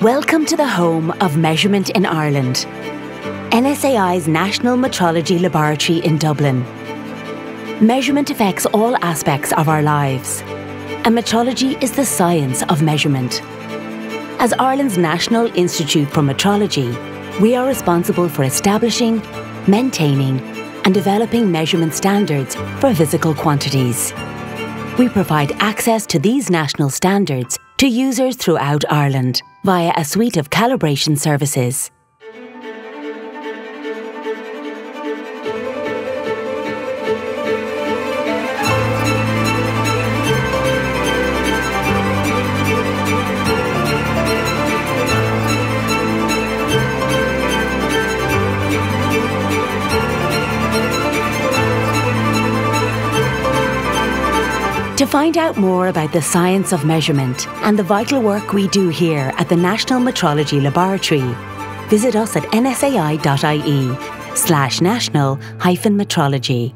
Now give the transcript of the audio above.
Welcome to the home of measurement in Ireland. NSAI's National Metrology Laboratory in Dublin. Measurement affects all aspects of our lives, and metrology is the science of measurement. As Ireland's National Institute for Metrology, we are responsible for establishing, maintaining, and developing measurement standards for physical quantities. We provide access to these national standards to users throughout Ireland via a suite of calibration services. To find out more about the science of measurement and the vital work we do here at the National Metrology Laboratory, visit us at nsai.ie slash national hyphen metrology.